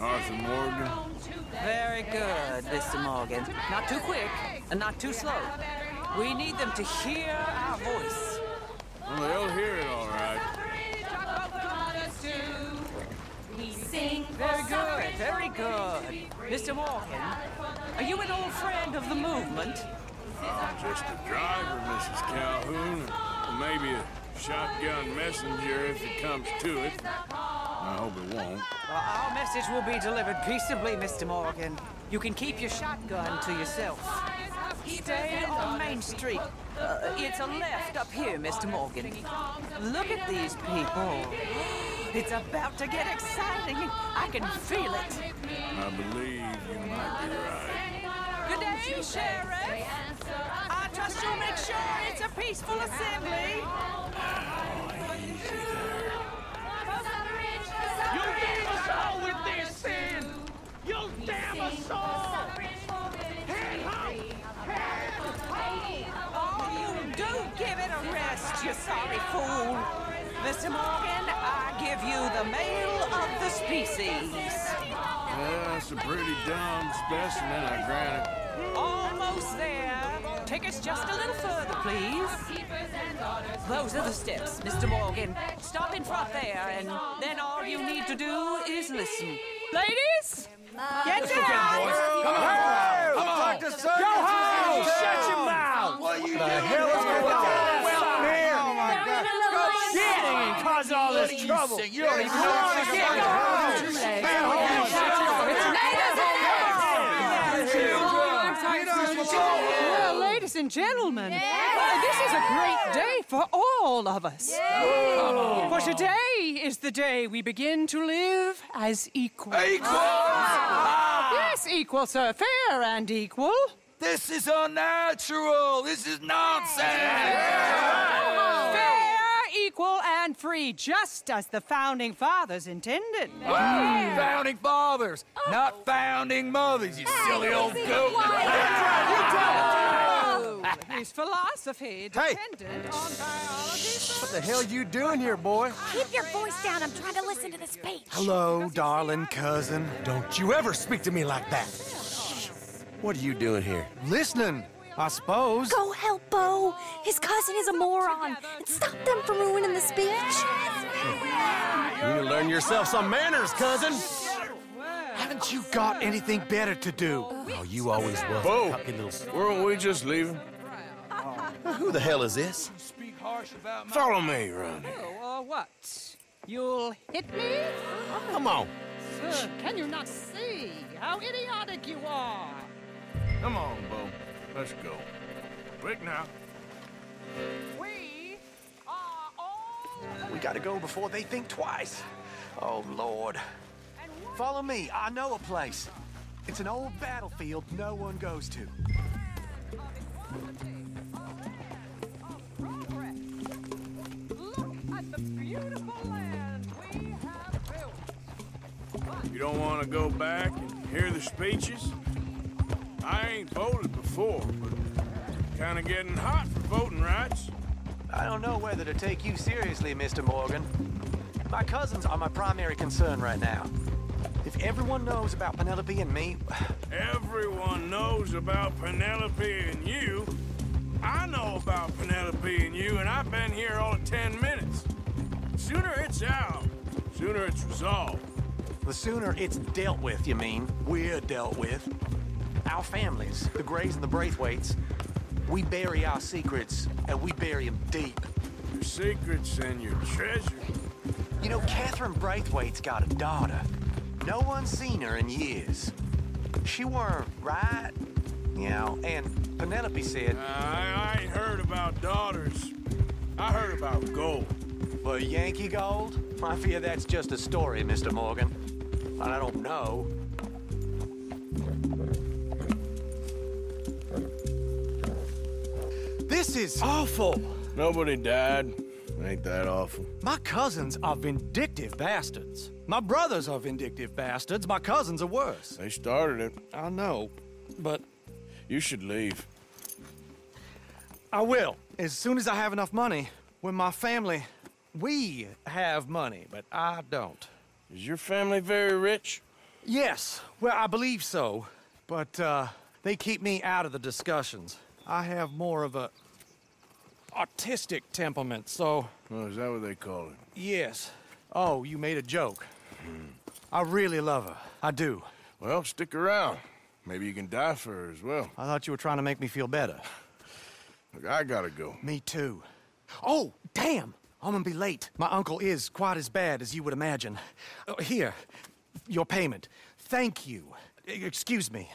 Arthur Morgan. Very good, Mr. Morgan. Not too quick and not too slow. We need them to hear our voice. Well, they'll hear it all right. Very good, very good. Mr. Morgan, are you an old friend of the movement? I'm just a driver, Mrs. Calhoun, and maybe a shotgun messenger if it comes to it. I hope it won't. Well, our message will be delivered peaceably, Mr. Morgan. You can keep your shotgun to yourself. Stay on Main Street. Uh, it's a left up here, Mr. Morgan. Look at these people. It's about to get exciting. I can feel it. I believe you might be right. Good day, Sheriff. I trust you'll make sure it's a peaceful assembly. Do give it a rest, you sorry fool. Mr. Morgan, I give you the male of the species. Well, that's a pretty dumb specimen, I grant it. Almost there. Take us just a little further, please. Those are the steps, Mr. Morgan. Stop in front there, and then all you need to do is listen. Ladies, get down! Dr. Sergeant! Go home! Shut you doing? The hell is going on? Well, here! Oh, my God. Shit! and causing all this trouble. You don't even know what you're getting. Go home! Well, ladies and gentlemen, uh, this is a great day for all of us. For today is the day we begin to live as equals. Equal! Yes, equal, sir. Fair and equal. This is unnatural. This is nonsense. Fair, equal, and free, just as the founding fathers intended. Founding fathers, oh. not founding mothers, you silly old goat. Oh, his philosophy Hey. depended on biology. What the hell are you doing here, boy? Keep your voice down. I'm trying to listen to the speech. Hello, darling cousin. Don't you ever speak to me like that. What are you doing here? Listening, I suppose. Go help Beau. His cousin is a moron. And stop them from ruining the speech. You need to learn yourself some manners, cousin. Haven't you got anything better to do? Oh, you always was. Beau, a cocky weren't we just leaving? Who the hell is this? Follow me, Ronnie. Oh, uh, what? You'll hit me? Come on. Sir, can you not see how idiotic you are? Come on, Beau. Let's go. Quick now. We are all We gotta go before they think twice. Oh, Lord. Follow me. I know a place. It's an old battlefield no one goes to. Look at the beautiful land we have built. You don't want to go back and hear the speeches? I ain't voted before, but kind of getting hot for voting rights. I don't know whether to take you seriously, Mr. Morgan. My cousins are my primary concern right now. If everyone knows about Penelope and me, Everyone knows about Penelope and you. I know about Penelope and you, and I've been here all of 10 minutes. Sooner it's out, sooner it's resolved. the sooner it's dealt with, you mean, we're dealt with. Our families, the Grays and the Braithwaites, we bury our secrets, and we bury them deep. Your secrets and your treasure. You know, Catherine Braithwaite's got a daughter. No one's seen her in years. She weren't right, you know, and Penelope said, I, I ain't heard about daughters. I heard about gold. Well, Yankee Gold? I fear that's just a story, Mr. Morgan. But I don't know. This is awful. Nobody died. Ain't that awful? My cousins are vindictive bastards. My brothers are vindictive bastards. My cousins are worse. They started it. I know, but You should leave. I will. As soon as I have enough money. When my family, we have money, but I don't. Is your family very rich? Yes, well, I believe so. But, uh, they keep me out of the discussions. I have more of a artistic temperament, so Oh, is that what they call it? yes. Oh, you made a joke. I really love her. I do. Well, stick around. Maybe you can die for her as well. I thought you were trying to make me feel better. Look, I gotta go. Me too. Oh, damn! I'm gonna be late. My uncle is quite as bad as you would imagine. Uh, here, your payment. Thank you. Excuse me.